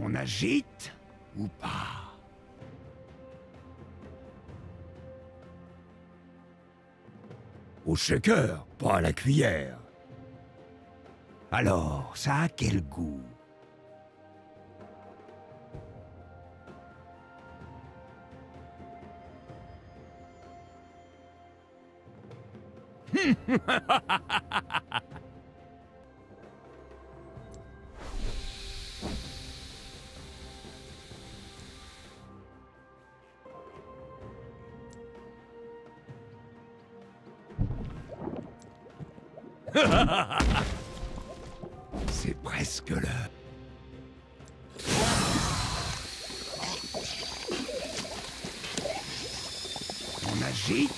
On agite ou pas? Au shaker, pas à la cuillère. Alors, ça a quel goût? C'est presque l'heure. On agite